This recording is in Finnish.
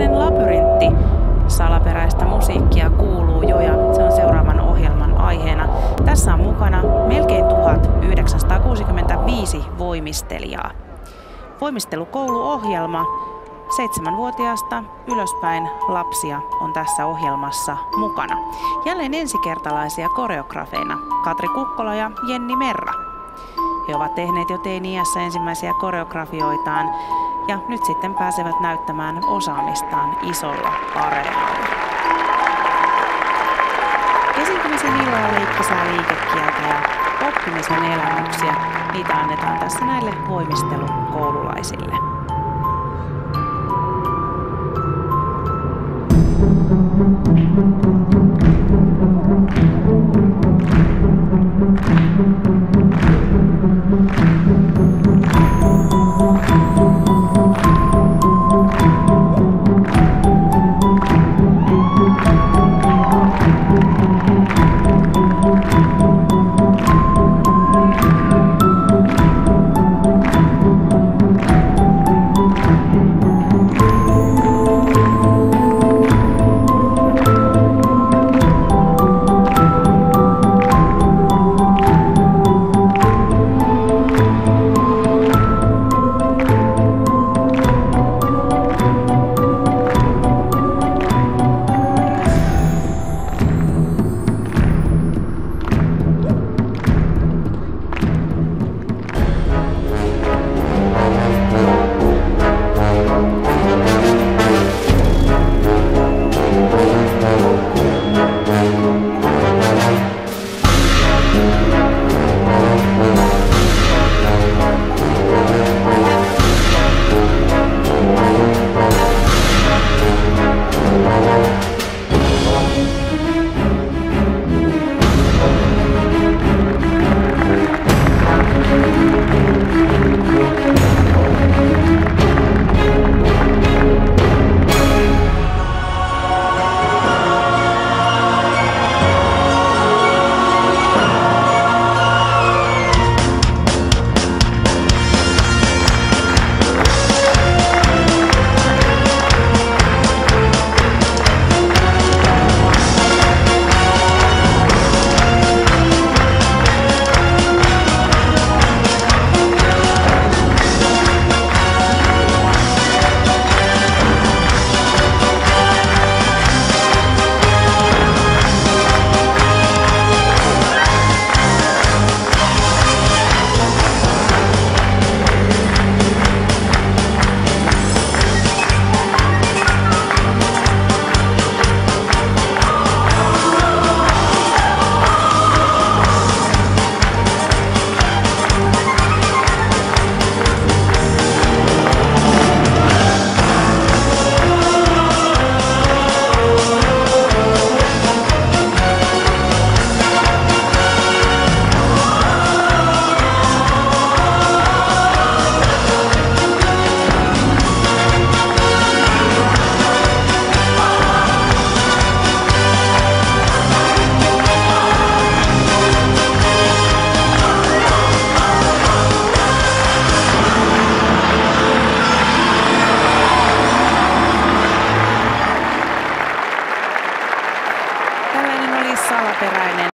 Jonkinlainen labyrintti salaperäistä musiikkia kuuluu jo ja se on seuraavan ohjelman aiheena. Tässä on mukana melkein 1965 voimistelijaa. Voimistelukouluohjelma Seitsemänvuotiaasta ylöspäin lapsia on tässä ohjelmassa mukana. Jälleen ensikertalaisia koreografeina Katri Kukkola ja Jenni Merra. He ovat tehneet jo teini-iässä ensimmäisiä koreografioitaan ja nyt sitten pääsevät näyttämään osaamistaan isolla areenalla. Esiintymisen iloa, leikkisaa liikekieltä ja oppimisen elämyksiä, niitä annetaan tässä näille voimistelukoululaisille.